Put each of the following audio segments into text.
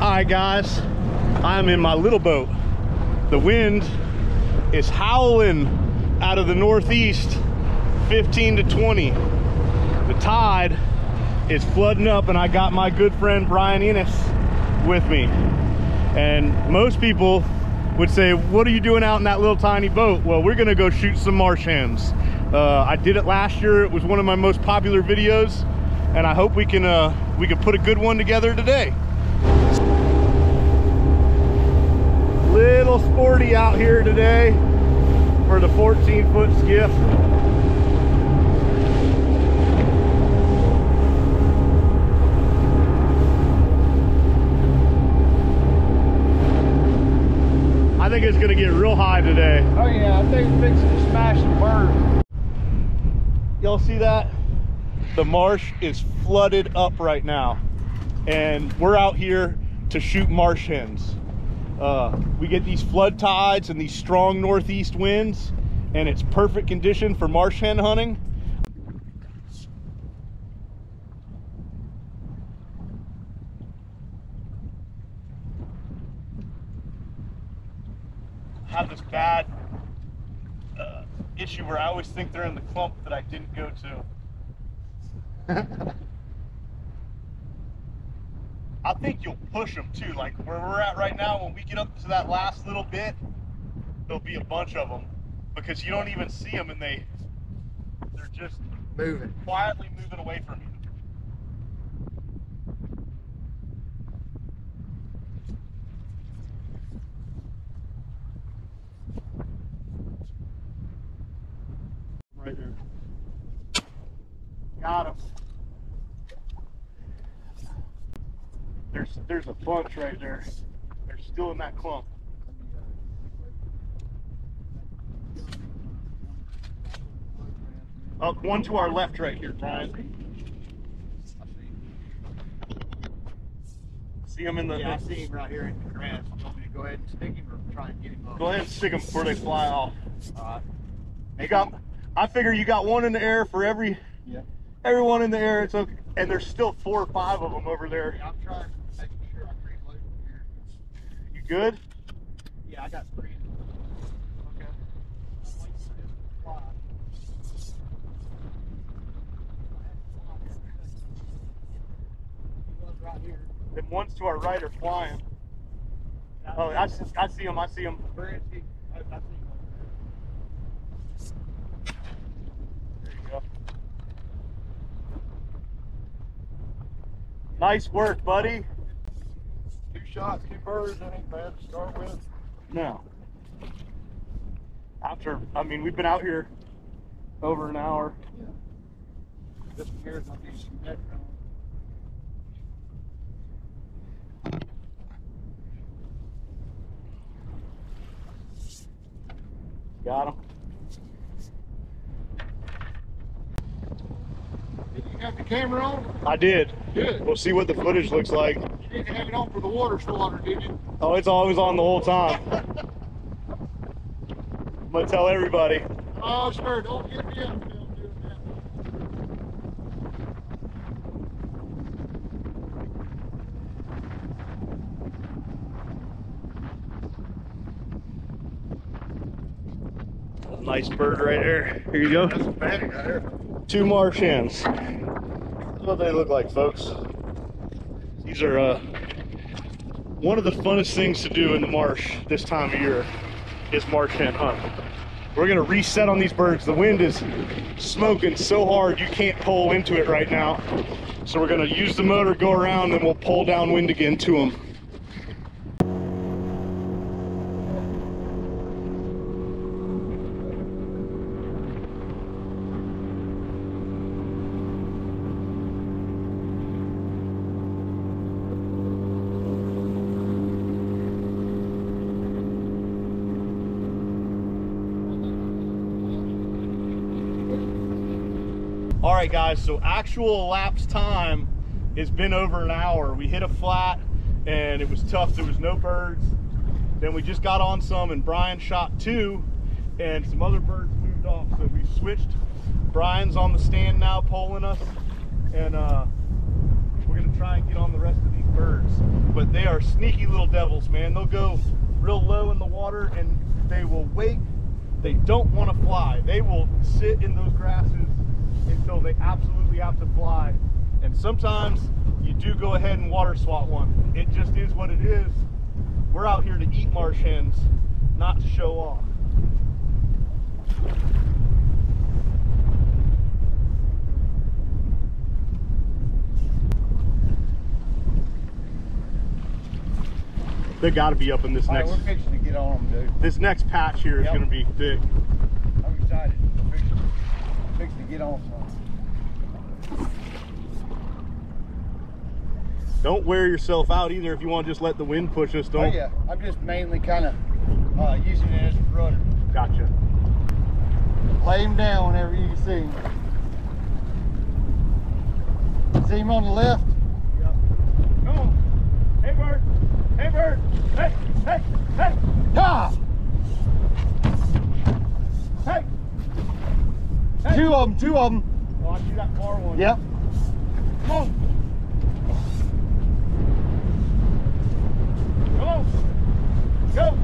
All right, guys, I'm in my little boat. The wind is howling out of the northeast, 15 to 20. The tide is flooding up and I got my good friend Brian Ennis with me. And most people would say, what are you doing out in that little tiny boat? Well, we're gonna go shoot some marsh hens. Uh, I did it last year. It was one of my most popular videos and I hope we can, uh, we can put a good one together today. Little sporty out here today for the 14 foot skiff. I think it's gonna get real high today. Oh yeah, I think it's fixing to smash some birds. Y'all see that? The marsh is flooded up right now. And we're out here to shoot marsh hens. Uh, we get these flood tides and these strong northeast winds and it's perfect condition for marsh hen hunting. I have this bad uh, issue where I always think they're in the clump that I didn't go to. I think you'll push them too. Like where we're at right now, when we get up to that last little bit, there'll be a bunch of them because you don't even see them and they they're just Moving. quietly moving away from you. Right there. Got him. There's there's a bunch right there. They're still in that clump. Up one to our left right here, Brian. See him in the. Yeah, I see him right here in the grass. You want me to go ahead and stick him or try and get him up? Go ahead and stick them before they fly off. Alright. You got. I figure you got one in the air for every Yeah. everyone in the air. It's okay, and there's still four or five of them over there. Yeah, I'm trying to make sure I create load here. You good? Yeah, I got three. Okay. Here. Then ones to our right are flying. Oh, I, s- I see them. I see them. Where is he? I, I see him over There you go. Nice work, buddy. There. Two shots, two birds. That ain't bad to start with. No. After, I mean, we've been out here over an hour. This one here is gonna be some background. Got him. Did you have the camera on? I did. Good. We'll see what the footage looks like. You didn't have it on for the water slaughter, did you? Oh, it's always on the whole time. I'm gonna tell everybody. Oh, sure. Don't get me up film doing that. Nice bird right there. Here you go. That's a right there. Two marsh hens. That's what they look like, folks. Are uh, one of the funnest things to do in the marsh this time of year is marsh hen hunt. We're gonna reset on these birds. The wind is smoking so hard you can't pull into it right now. So we're gonna use the motor, go around, and we'll pull downwind again to them. All right, guys, so actual elapsed time has been over an hour. We hit a flat and it was tough. There was no birds. Then we just got on some and Brian shot two and some other birds moved off. So we switched. Brian's on the stand now, poling us. And uh, we're gonna try and get on the rest of these birds. But they are sneaky little devils, man. They'll go real low in the water and they will wait. They don't want to fly. They will sit in those grasses until they absolutely have to fly. And sometimes you do go ahead and water swat one. It just is what it is. We're out here to eat marsh hens, not to show off. They got to be up in this All right, next we're fixing to get on them, dude. this next patch here is Yep. going to be thick. I'm excited. We're fixing, fixing to get on some. Don't wear yourself out either if you want to just let the wind push us. Don't. Oh, yeah, I'm just mainly kind of uh, using it as a rudder. Gotcha. Lay him down whenever you see him. See him on the left? Yep. Come on. Hey, bird. Hey, bird. Hey, hey, hey, hey. Two of them, two of them. Oh, I see that far one. Yep. Come on. Come on. Go.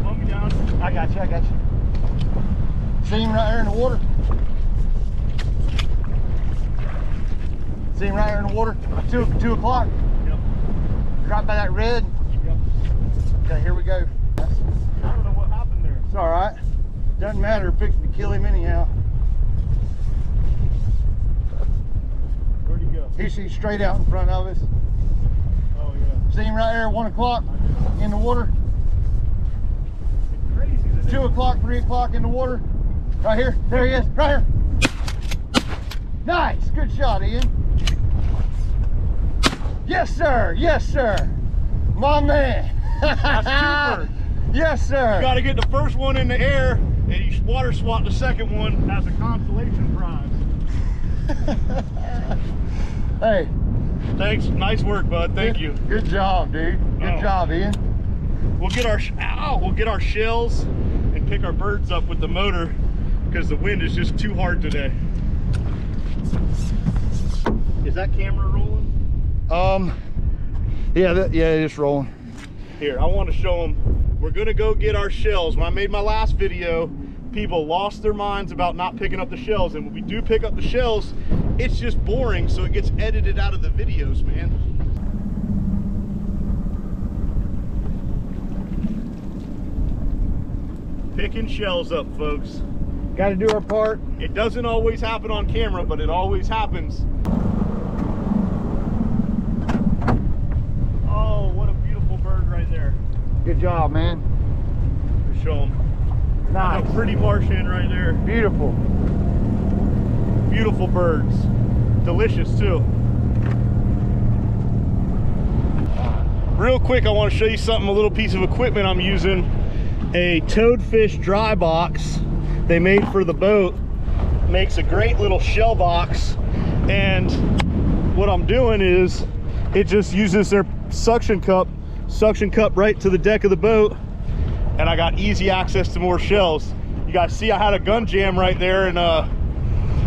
Slow me down. I got you, I got you. See him right there in the water? See him right there in the water? Two, two o'clock. By that red. Yep. Okay, here we go. I don't know what happened there. It's all right. Doesn't matter. Fixing to kill him anyhow. Where'd he go? He's he's straight out in front of us. Oh, yeah. See him right there at one o'clock in the water. It's crazy that Two o'clock, three o'clock in the water. Right here. There he is. Right here. Nice. Good shot, Ian. Yes, sir. Yes, sir. My man. That's two yes, sir. You got to get the first one in the air, and you water swat the second one as a consolation prize. hey. Thanks. Nice work, bud. Thank good- you. Good job, dude. Good Oh. job, Ian. We'll get our ow, we'll get our shells and pick our birds up with the motor because the wind is just too hard today. Is that camera rolling? Um. Yeah. That, yeah. It's rolling. Here, I want to show them. We're gonna go get our shells. When I made my last video, people lost their minds about not picking up the shells. And when we do pick up the shells, it's just boring, so it gets edited out of the videos, man. Picking shells up, folks. Got to do our part. It doesn't always happen on camera, but it always happens. Oh, what a beautiful bird right there. Good job, man. Show them. Nice. A pretty marsh right there. Beautiful. Beautiful birds. Delicious too. Real quick, I want to show you something, a little piece of equipment I'm using. A toadfish dry box they made for the boat. Makes a great little shell box. And what I'm doing is it just uses their suction cup, suction cup right to the deck of the boat. And I got easy access to more shells. You guys see I had a gun jam right there and uh,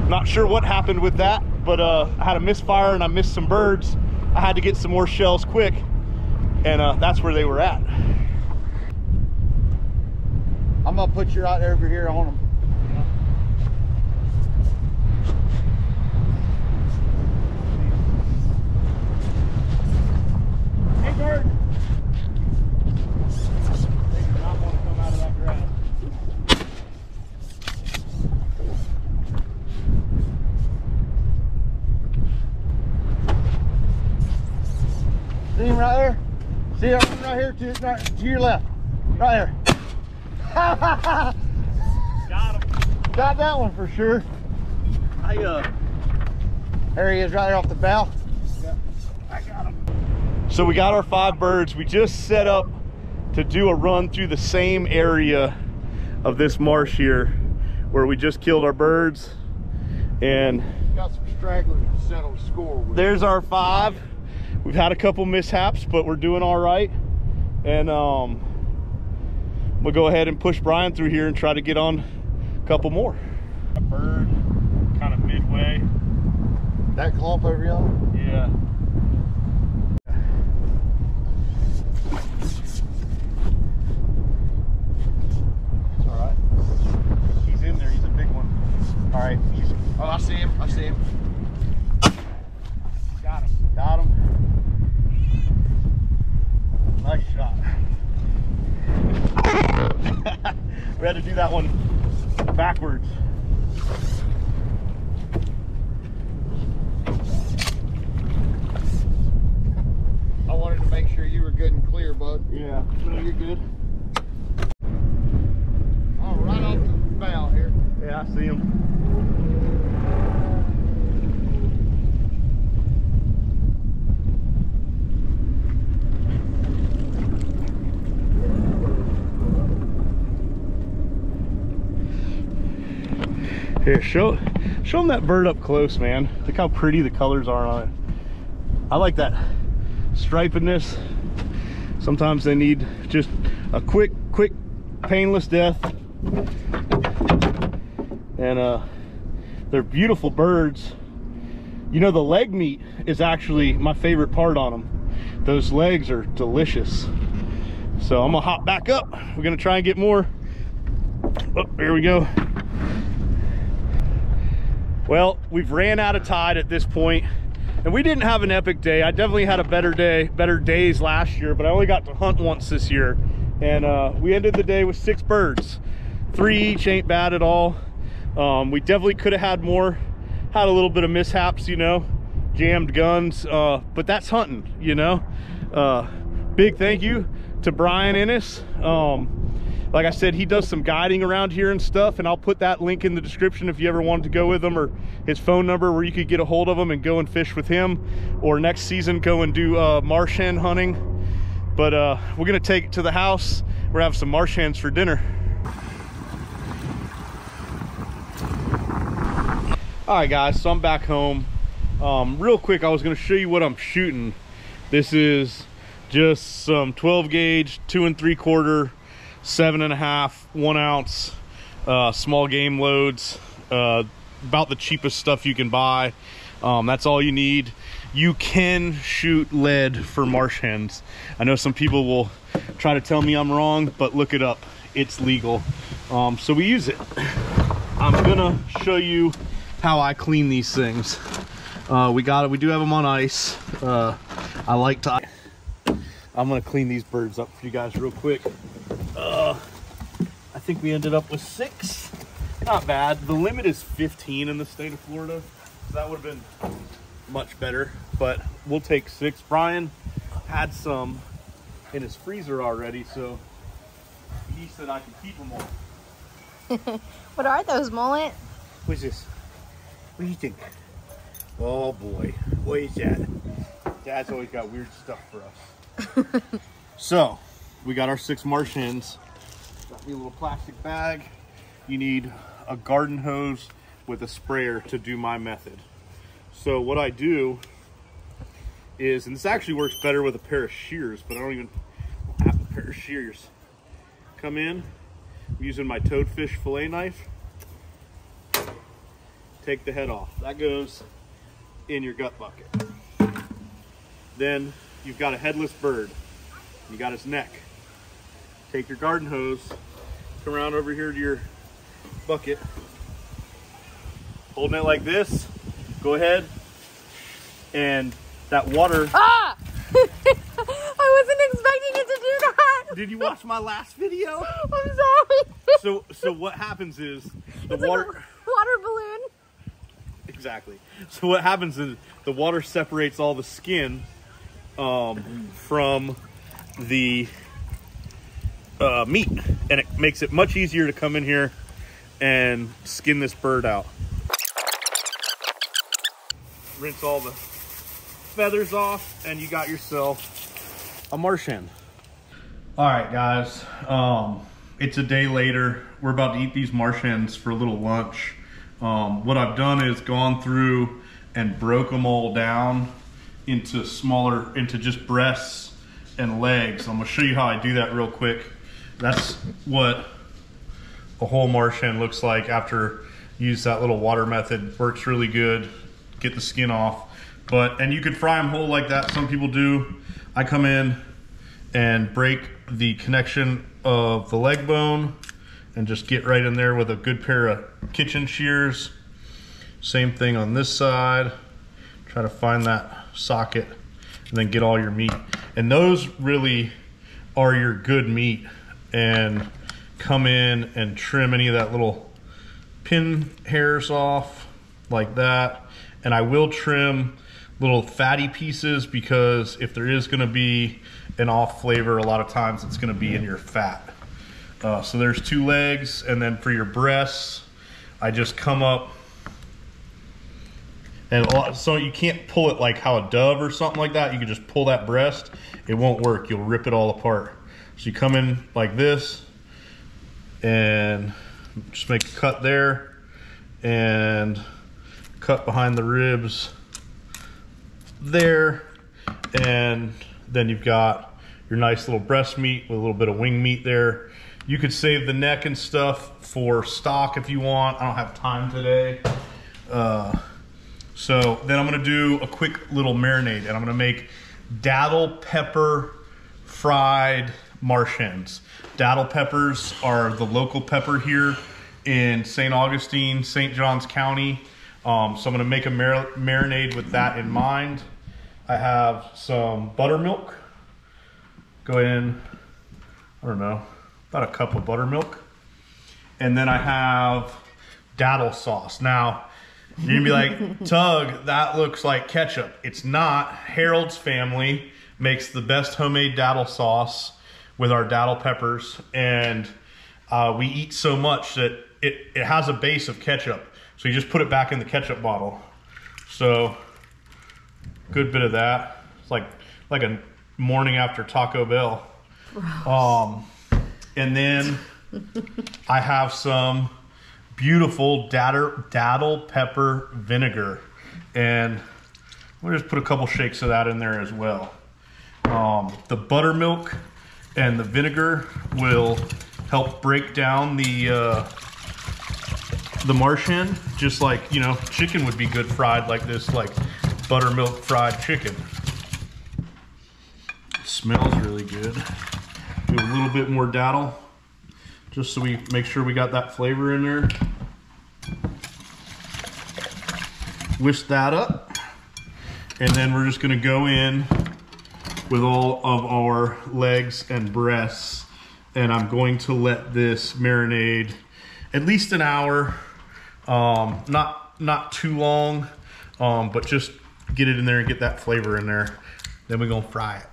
not sure what happened with that, but uh, I had a misfire and I missed some birds. I had to get some more shells quick, and uh, that's where they were at. I'm gonna put you right over here on them. Hey, bird! They do not want to come out of that grass. See him right there? See that one right here to, right, to your left? Right there. Got him. Got that one for sure. I uh, There he is right there off the bow. I got him. So we got our five birds. We just set up to do a run through the same area of this marsh here, where we just killed our birds, and Got some stragglers to settle the score with. there's our five. We've had a couple mishaps, but we're doing all right. And um, we'll go ahead and push Brian through here and try to get on a couple more. A bird, kind of midway. That clump over y'all? Yeah. It's all right. He's in there. He's a big one. All right. Oh, I see him. I see him. got him. Got him. Nice shot. we had to do that one backwards. I wanted to make sure you were good and clear, bud. Yeah. No, you're good. Oh, right off the bow here. Yeah, I see him. Here, show show them that bird up close, man. Look how pretty the colors are on it. I like that stripedness. Sometimes they need just a quick, quick, painless death. And uh they're beautiful birds. You know the leg meat is actually my favorite part on them those legs are delicious. So i'm gonna hop back up. We're gonna try and get more. Oh here we go well we've ran out of tide at this point and we didn't have an epic day. I definitely had a better day better days last year but i only got to hunt once this year. And uh, we ended the day with six birds. Three each ain't bad at all. Um, we definitely could have had more had a little bit of mishaps you know jammed guns uh, but that's hunting you know? Uh, big thank you to brian ennis um, like i said he does some guiding around here and stuff and i'll put that link in the description if you ever wanted to go with him or his phone number where you could get a hold of him and go and fish with him or next season go and do uh, marsh hen hunting. But uh, we're gonna take it to the house. We're having some marsh hens for dinner. All right guys so i'm back home. Um, real quick i was to show you what i'm shooting. This is just some 12 gauge two and three quarter seven and a half one ounce uh, small game loads uh, about the cheapest stuff you can buy um, that's all you need you can shoot lead for marsh hens i know some people will try to tell me i'm wrong but look it up it's legal um, so we use it i'm gonna show you how I clean these things. Uh, we got it. We do have them on ice. Uh, I like to. I'm gonna clean these birds up for you guys real quick. Uh, I think we ended up with six. Not bad. The limit is 15 in the state of Florida. So that would have been much better, but we'll take six. Brian had some in his freezer already, so he said I can keep them all. What are those, mullet? What's this? What do you think? Oh boy, what is that? Dad's always got weird stuff for us. so, we got our six marsh hens. Got me a little plastic bag. You need a garden hose with a sprayer to do my method. So what I do is, and this actually works better with a pair of shears, but I don't even have a pair of shears. Come in, I'm using my toadfish fillet knife. Take the head off. That goes in your gut bucket. Then you've got a headless bird. You got his neck. Take your garden hose, come around over here to your bucket, holding it like this. Go ahead, and that water. Ah! I wasn't expecting it to do that. Did you watch my last video? I'm sorry. So, so what happens is the It's like a water. water balloon. Exactly. So what happens is the water separates all the skin um, from the uh, meat, and it makes it much easier to come in here and skin this bird out. Rinse all the feathers off, and you got yourself a marsh hen. All right, guys. Um, it's a day later. We're about to eat these marsh hens for a little lunch. Um, what I've done is gone through and broke them all down into smaller, into just breasts and legs. I'm gonna show you how I do that real quick. That's what a whole marsh hen looks like after use that little water method. Works really good. Get the skin off. But and you could fry them whole like that. Some people do. I come in and break the connection of the leg bone and just get right in there with a good pair of kitchen shears. Same thing on this side. Try to find that socket and then get all your meat. And those really are your good meat and come in and trim any of that little pin hairs off like that. And I will trim little fatty pieces because if there is gonna be an off flavor, a lot of times it's gonna be in your fat. Uh, so there's two legs and then for your breasts, I just come up and lot, so you can't pull it like how a dove or something like that. You can just pull that breast. It won't work. You'll rip it all apart. So you come in like this and just make a cut there and cut behind the ribs there. And then you've got your nice little breast meat with a little bit of wing meat there. You could save the neck and stuff for stock if you want. I don't have time today. Uh, so then I'm gonna do a quick little marinade and I'm gonna make datil pepper fried marsh hens. Peppers are the local pepper here in St. Augustine, St. Johns County. Um, so I'm gonna make a mar marinade with that in mind. I have some buttermilk. Go in, I don't know, about a cup of buttermilk. And then I have datil sauce. Now, you're gonna be like, Tug, that looks like ketchup. It's not. Harold's family makes the best homemade datil sauce with our datil peppers, and uh, we eat so much that it, it has a base of ketchup. So you just put it back in the ketchup bottle. So, good bit of that. It's like like a morning after Taco Bell. Um, and then I have some beautiful datter, datil pepper vinegar. And we'll just put a couple shakes of that in there as well. Um, the buttermilk and the vinegar will help break down the uh, the marsh hen, just like, you know, chicken would be good fried like this, like buttermilk fried chicken. It smells really good. Do a little bit more datil, just so we make sure we got that flavor in there. Whisk that up. And then we're just gonna go in with all of our legs and breasts. And I'm going to let this marinade at least an hour. Um, not, not too long, um, but just get it in there and get that flavor in there. Then we're gonna fry it.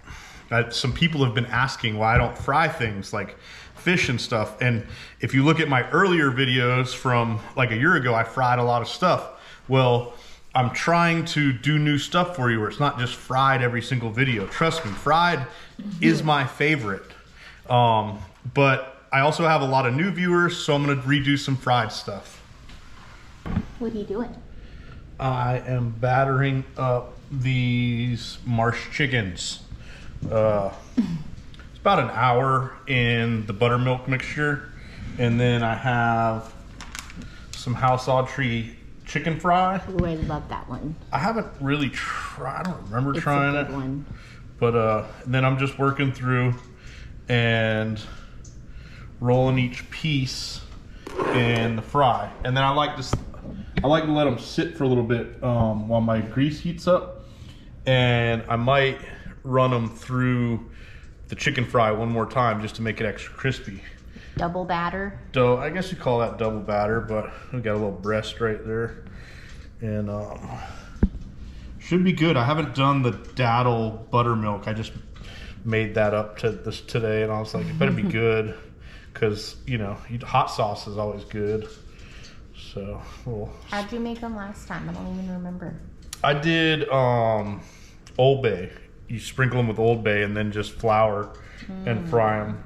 Uh, some people have been asking why I don't fry things like fish and stuff. And if you look at my earlier videos from like a year ago, I fried a lot of stuff. Well, I'm trying to do new stuff for you where it's not just fried every single video. Trust me, fried is my favorite. Um, but I also have a lot of new viewers, so I'm gonna redo some fried stuff. What are you doing? I am battering up these marsh chickens. Uh, it's about an hour in the buttermilk mixture. And then I have some House Autry chicken fry. Ooh, I love that one. I haven't really tried, I don't remember It's trying it. one. But uh, then I'm just working through and rolling each piece in the fry. And then I like to, I like to let them sit for a little bit um, while my grease heats up. And I might run them through the chicken fry one more time just to make it extra crispy. Double batter. So I guess you call that double batter, but we got a little breast right there. And um, should be good. I haven't done the datil buttermilk. I just made that up to this today, and I was like, it better be good, because you know, hot sauce is always good. So, well, How'd you make them last time? I don't even remember. I did um, Old Bay. You sprinkle them with Old Bay and then just flour and fry them.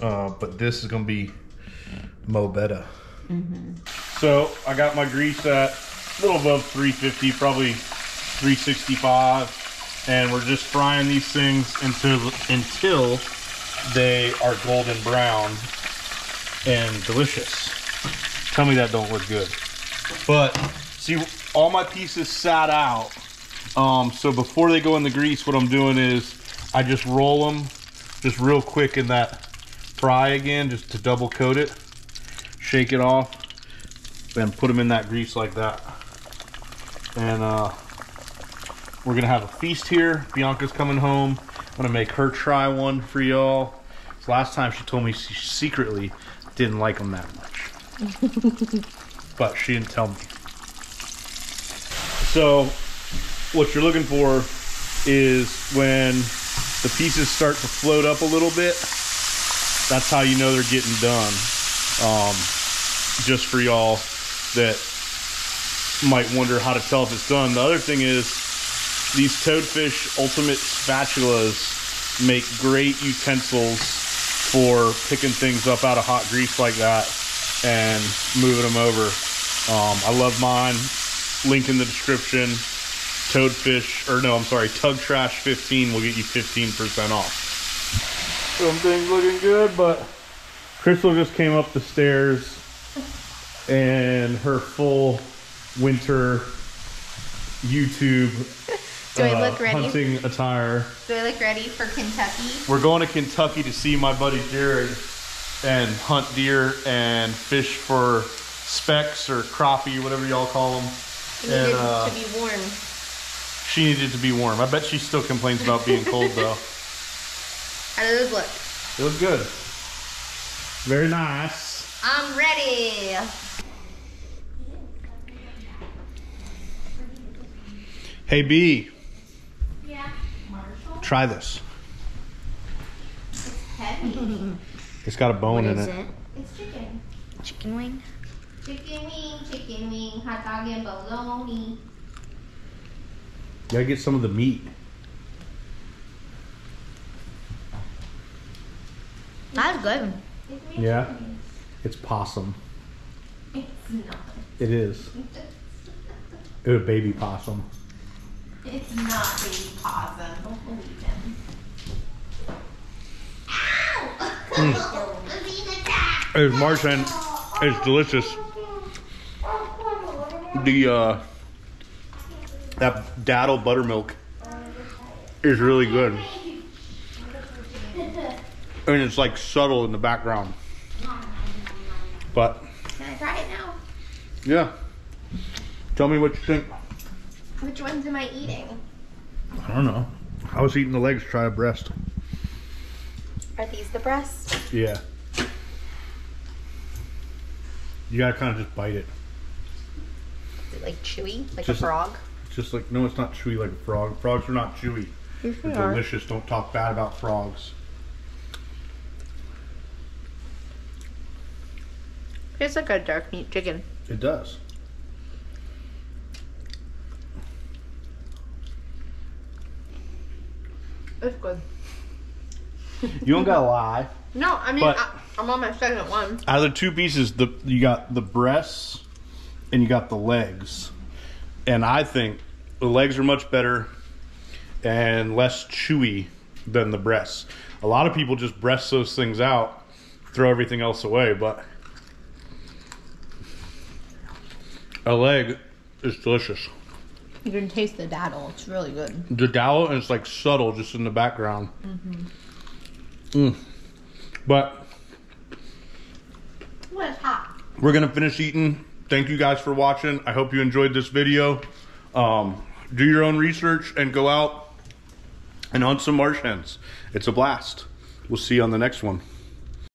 Uh, but this is gonna be mo better. So I got my grease at a little above 350, probably 365, and we're just frying these things until until they are golden brown and delicious. Tell me that don't look good. But see, all my pieces sat out. Um, so before they go in the grease, what I'm doing is I just roll them just real quick in that fry again, just to double coat it. Shake it off, then put them in that grease like that. And uh, we're gonna have a feast here. Bianca's coming home. I'm gonna make her try one for y'all. Last time she told me she secretly didn't like them that much, but she didn't tell me. So what you're looking for is when the pieces start to float up a little bit. That's how you know they're getting done. Um, just for y'all that might wonder how to tell if it's done. The other thing is these Toadfish Ultimate spatulas make great utensils for picking things up out of hot grease like that and moving them over. Um, I love mine. Link in the description. Toadfish, or no, I'm sorry, Tug Trash 15 will get you 15% off. Something's looking good, but Crystal just came up the stairs and her full winter YouTube Do I uh, look ready? hunting attire. Do I look ready for Kentucky? We're going to Kentucky to see my buddy Jared and hunt deer and fish for specks or crappie, whatever y'all call them. It And, needed uh, to be warm. She needed to be warm. I bet she still complains about being cold though. How does this look? It was good. Very nice. I'm ready. Hey B, Yeah. Marshall. try this. Heavy. It's got a bone in it. it. it's chicken. Chicken wing. Chicken wing, chicken wing, hot dog and bologna. You gotta get some of the meat. That's good. Yeah. It's possum. It's not. It is. It was baby possum. It's not baby possum. Don't believe him. Ow! I'm being. It's marching. It's delicious. The uh, that datil buttermilk is really good. I mean, it's like subtle in the background, but Can I try it now? yeah. Tell me what you think. Which ones am I eating? I don't know. I was eating the legs. Try a breast. Are these the breasts? Yeah. You gotta kind of just bite it. Is it like chewy? Like Just- a frog? Just like no, it's not chewy like a frog. Frogs are not chewy. Yes, They're delicious. Don't talk bad about frogs. It's like a dark meat chicken. It does. It's good. You don't gotta lie. No, I mean, But- I, I'm on my second one. Out of the two pieces, the you got the breasts and you got the legs, and I think the legs are much better and less chewy than the breasts. A lot of people just breast those things out, throw everything else away, but a leg is delicious. You can taste the datil. It's really good. The and it's like subtle just in the background. Mm. But Well, it's hot. we're gonna finish eating. Thank you guys for watching. I hope you enjoyed this video. Um, do your own research and go out and hunt some marsh hens. It's a blast. We'll see you on the next one.